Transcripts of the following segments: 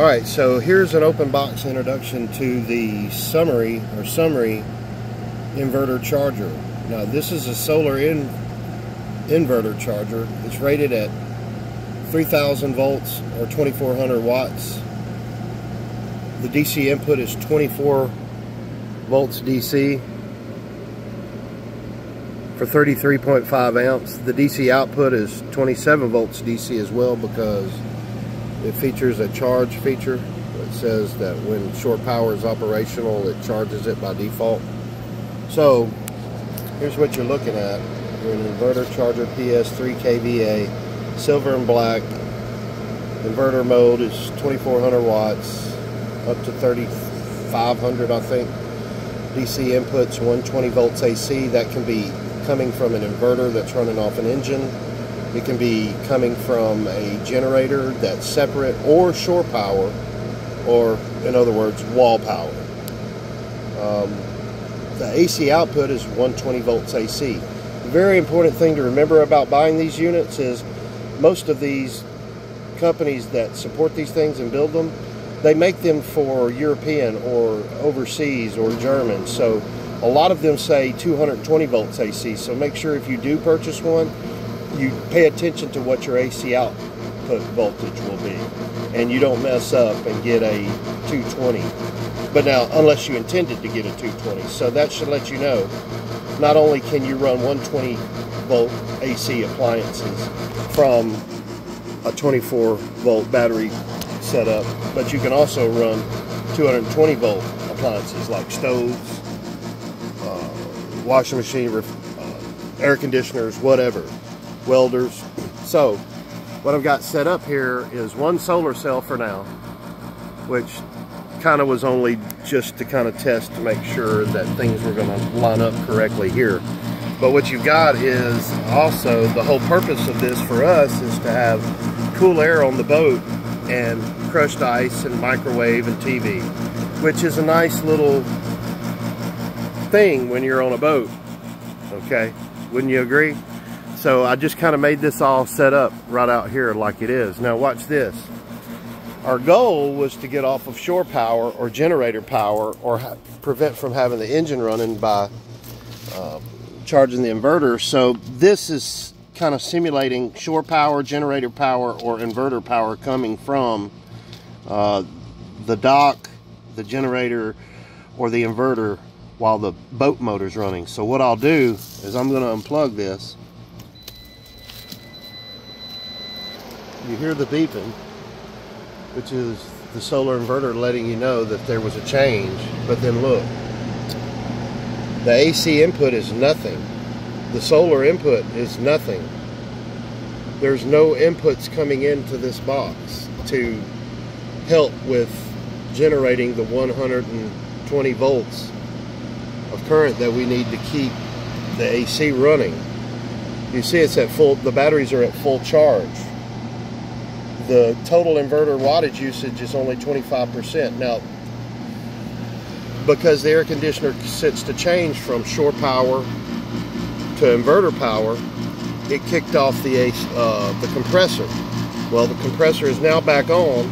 All right, so here's an open box introduction to the Sumry or Sumry inverter charger. Now this is a solar in, inverter charger. It's rated at 3000 volts or 2400 watts. The DC input is 24 volts DC for 33.5 amps. The DC output is 27 volts DC as well because it features a charge feature that says that when shore power is operational, it charges it by default. So here's what you're looking at. You're an inverter charger PS3 kVA, silver and black. Inverter mode is 2400 watts, up to 3500 I think. DC inputs 120 volts AC. That can be coming from an inverter that's running off an engine it can be coming from a generator that's separate or shore power, or in other words, wall power. Um, the AC output is 120 volts AC. The very important thing to remember about buying these units is most of these companies that support these things and build them, they make them for European or overseas or German. So a lot of them say 220 volts AC. So make sure if you do purchase one, you pay attention to what your AC output voltage will be, and you don't mess up and get a 220. But now, unless you intended to get a 220, so that should let you know. Not only can you run 120 volt AC appliances from a 24 volt battery setup, but you can also run 220 volt appliances like stoves, uh, washing machine, uh, air conditioners, whatever welders. So what I've got set up here is one solar cell for now, which kind of was only just to kind of test to make sure that things were going to line up correctly here. But what you've got is also the whole purpose of this for us is to have cool air on the boat and crushed ice and microwave and TV, which is a nice little thing when you're on a boat. Okay, wouldn't you agree? So I just kind of made this all set up right out here like it is. Now watch this. Our goal was to get off of shore power or generator power or prevent from having the engine running by uh, charging the inverter. So this is kind of simulating shore power, generator power, or inverter power coming from uh, the dock, the generator, or the inverter while the boat motor's running. So what I'll do is I'm going to unplug this you hear the beeping, which is the solar inverter letting you know that there was a change. But then look, the AC input is nothing. The solar input is nothing. There's no inputs coming into this box to help with generating the 120 volts of current that we need to keep the AC running. You see it's at full, the batteries are at full charge the total inverter wattage usage is only 25%. Now, because the air conditioner sits to change from shore power to inverter power, it kicked off the uh, the compressor. Well, the compressor is now back on.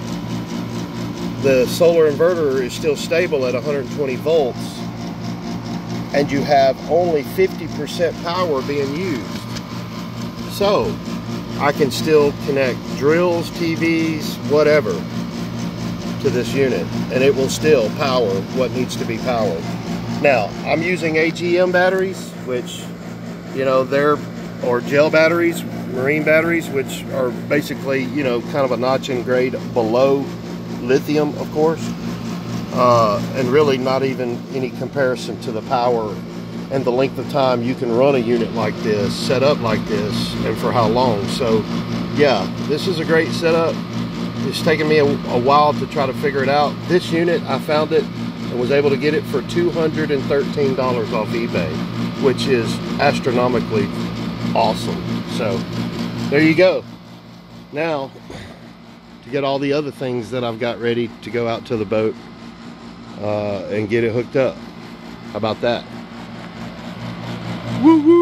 The solar inverter is still stable at 120 volts, and you have only 50% power being used. So, I can still connect drills, TVs, whatever to this unit and it will still power what needs to be powered. Now, I'm using AGM batteries, which, you know, they're, or gel batteries, marine batteries, which are basically, you know, kind of a notch in grade below lithium, of course, uh, and really not even any comparison to the power and the length of time you can run a unit like this, set up like this, and for how long. So, yeah, this is a great setup. It's taken me a, a while to try to figure it out. This unit, I found it and was able to get it for $213 off eBay, which is astronomically awesome. So, there you go. Now, to get all the other things that I've got ready to go out to the boat uh, and get it hooked up. How about that? Woo woo!